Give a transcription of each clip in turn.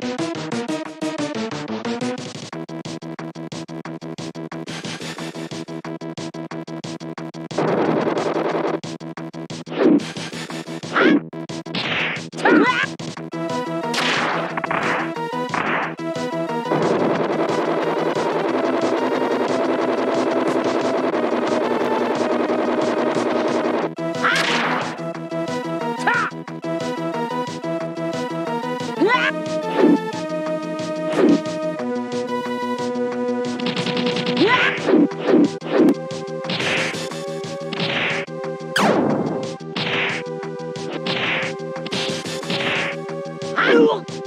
Thank you. Ugh.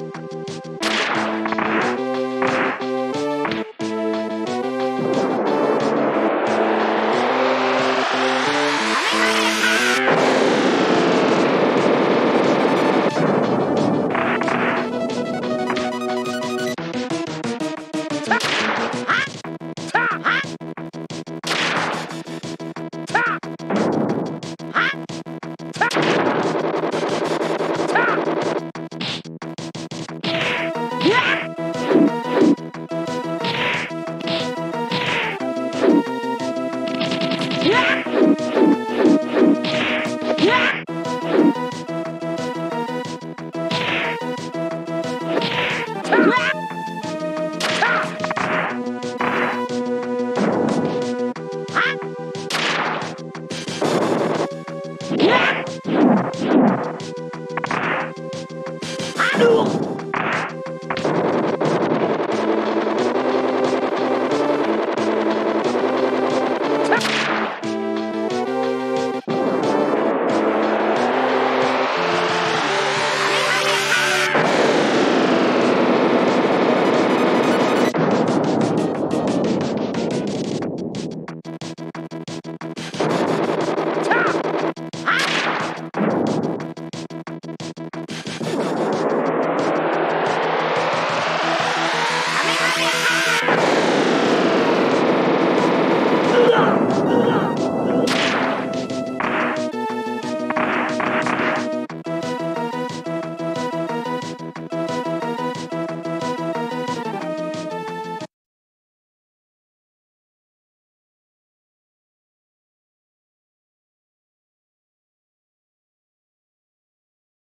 Ah!